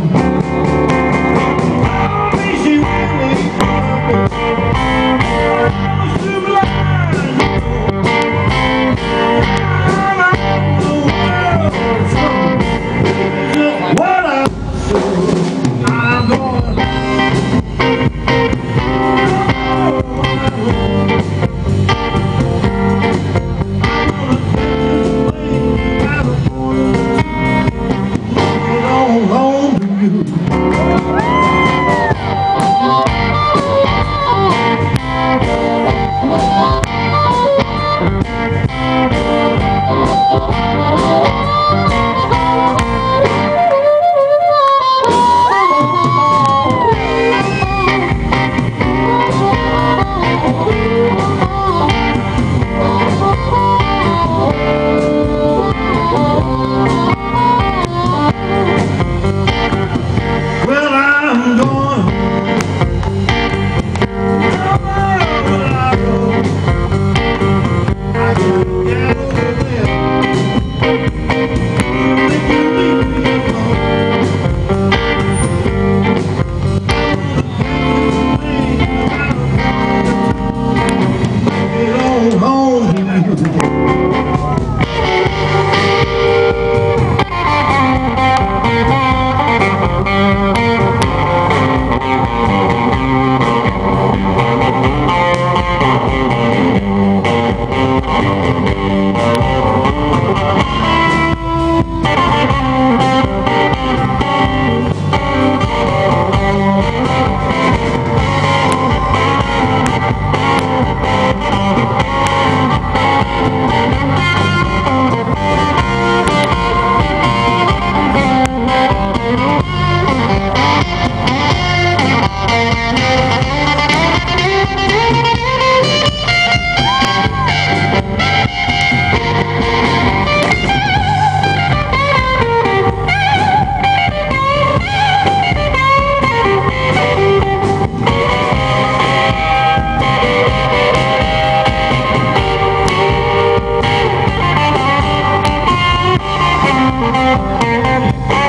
Thank you. Thank Música